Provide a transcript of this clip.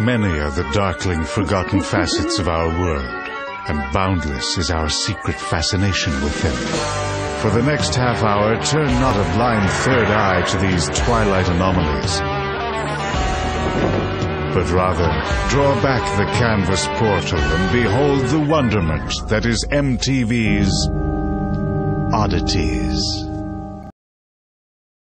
Many are the darkling, forgotten facets of our world, and boundless is our secret fascination with them. For the next half hour, turn not a blind third eye to these twilight anomalies, but rather draw back the canvas portal and behold the wonderment that is MTV's Oddities.